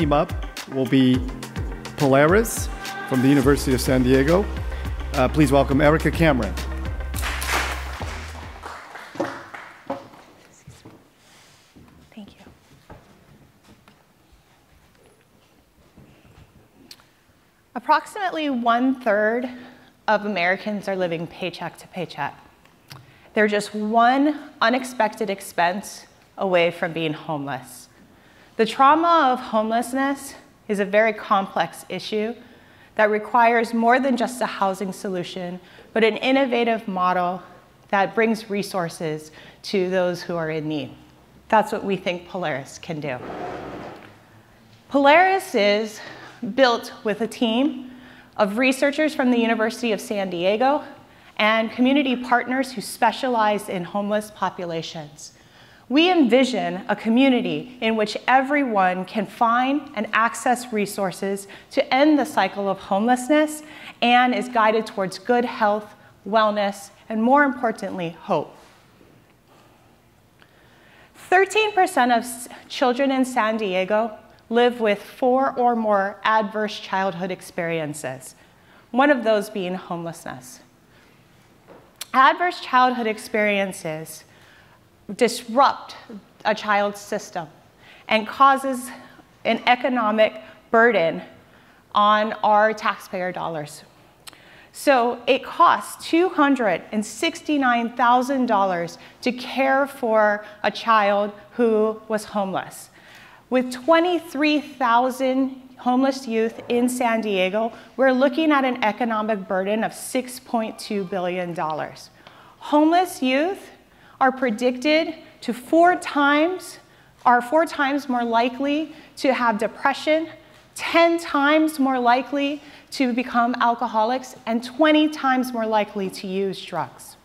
team up will be Polaris from the University of San Diego. Uh, please welcome Erica Cameron. Thank you. Approximately one third of Americans are living paycheck to paycheck. They're just one unexpected expense away from being homeless. The trauma of homelessness is a very complex issue that requires more than just a housing solution, but an innovative model that brings resources to those who are in need. That's what we think Polaris can do. Polaris is built with a team of researchers from the University of San Diego and community partners who specialize in homeless populations. We envision a community in which everyone can find and access resources to end the cycle of homelessness and is guided towards good health, wellness, and more importantly, hope. 13% of children in San Diego live with four or more adverse childhood experiences, one of those being homelessness. Adverse childhood experiences disrupt a child's system and causes an economic burden on our taxpayer dollars. So it costs $269,000 to care for a child who was homeless. With 23,000 homeless youth in San Diego, we're looking at an economic burden of $6.2 billion. Homeless youth are predicted to four times, are four times more likely to have depression, 10 times more likely to become alcoholics, and 20 times more likely to use drugs.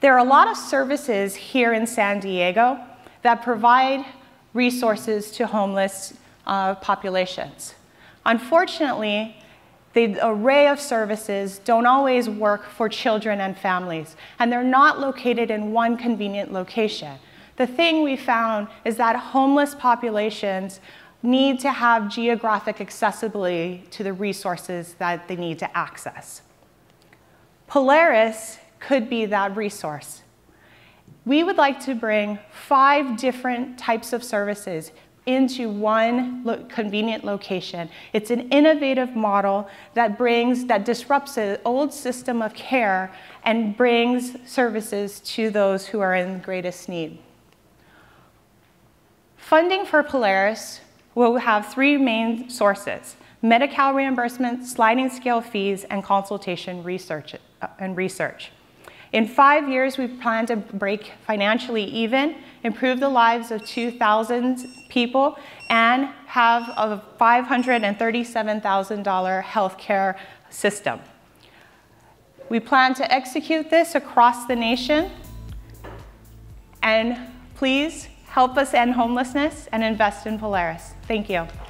There are a lot of services here in San Diego that provide resources to homeless uh, populations. Unfortunately, the array of services don't always work for children and families, and they're not located in one convenient location. The thing we found is that homeless populations need to have geographic accessibility to the resources that they need to access. Polaris could be that resource we would like to bring five different types of services into one lo convenient location. It's an innovative model that brings, that disrupts the old system of care and brings services to those who are in greatest need. Funding for Polaris will have three main sources, Medi-Cal reimbursement, sliding scale fees, and consultation research, uh, and research. In five years, we plan to break financially even, improve the lives of 2,000 people, and have a $537,000 healthcare system. We plan to execute this across the nation, and please help us end homelessness and invest in Polaris. Thank you. Thank you.